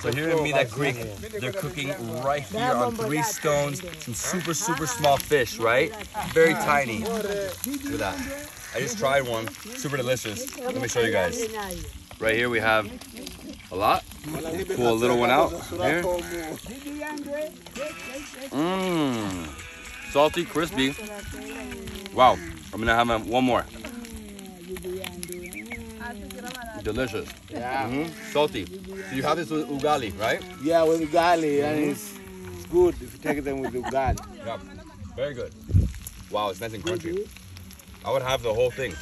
So here in Mida Creek, they're cooking right here on three stones, some super, super small fish, right? Very tiny. Look at that. I just tried one, super delicious. Let me show you guys. Right here we have a lot. Pull a little one out here. Mmm. Salty, crispy. Wow. I'm gonna have one more. Delicious. Yeah, hmm Salty. So you have this with ugali, right? yeah, with ugali, and it's, it's good if you take them with ugali. Yeah. Very good. Wow, it's nice and crunchy. I would have the whole thing.